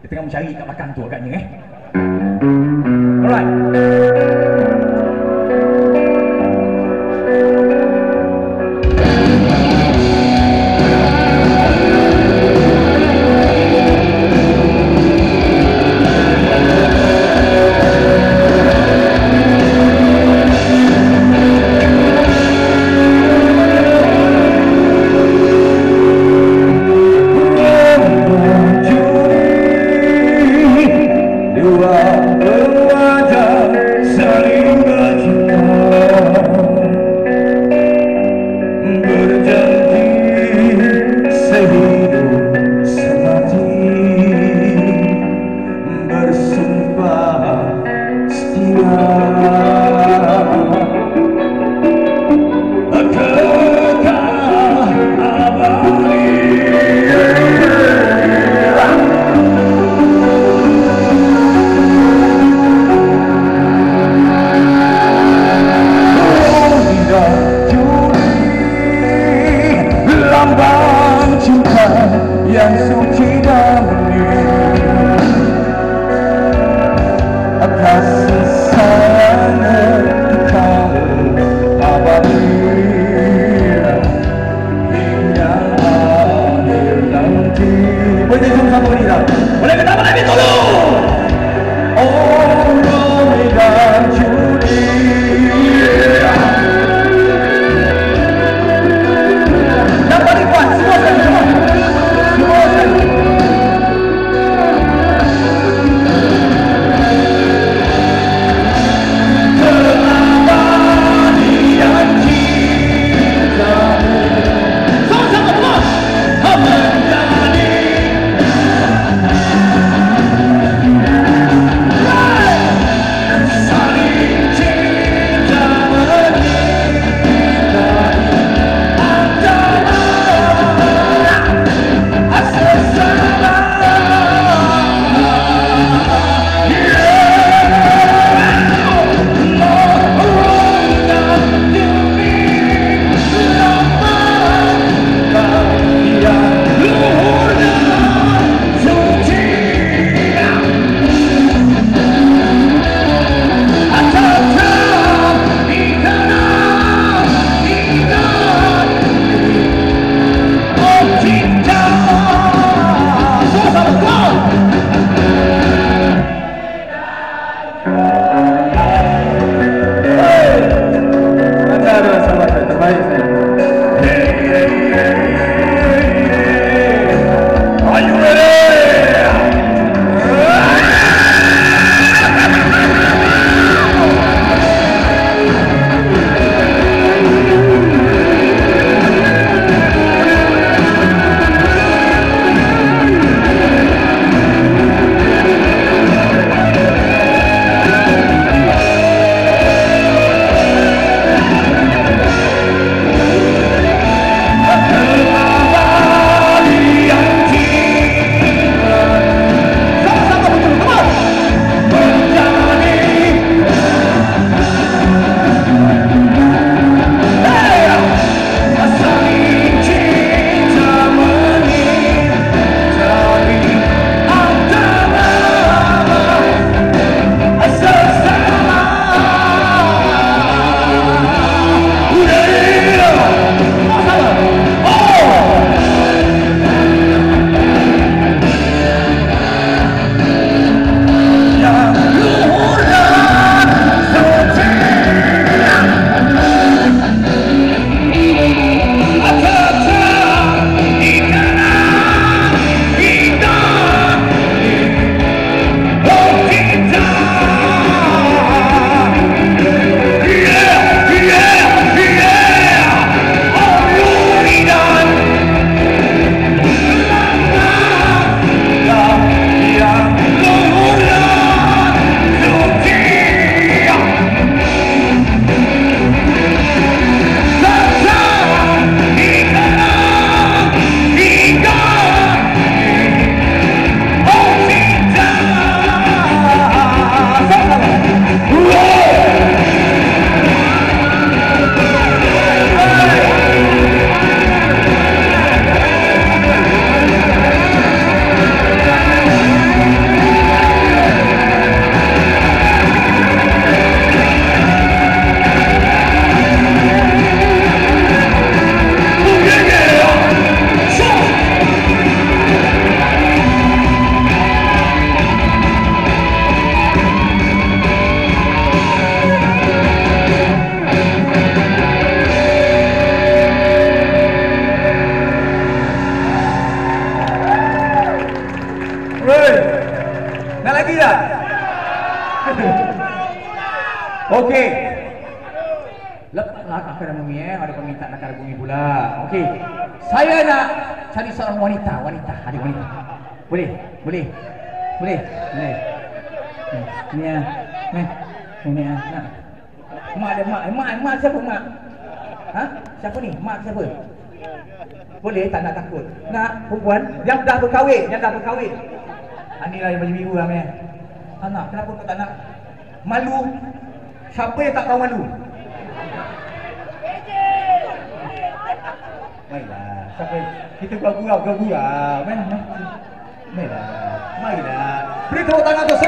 Kita tengah mencari kat belakang tu agaknya eh. Hmm. Alright. dan cinta. Nak lagi tak? Okey. Lepas lah kakak dan eh, ada permintaan nak bumi pula. Okey. Saya nak cari seorang wanita, wanita, ada wanita. Boleh? Boleh? Boleh? Boleh. Ni, ni ah. Ni. Ni ah. Nak. Mak ada mak. Eh, mak, mak siapa mak? Ha? Siapa ni? Mak siapa? Boleh tak nak takut? Nak perempuan yang dah berkahwin, yang dah berkahwin. Inilah yang macam ibu lah meh. Anak, kenapa kau tak nak? Malu. Siapa yang tak tahu malu? Baiklah. Siapa. Kita gurau-gurau, gurau-gurau. Main, main. Baiklah. Baiklah. Beri tepuk tangan untuk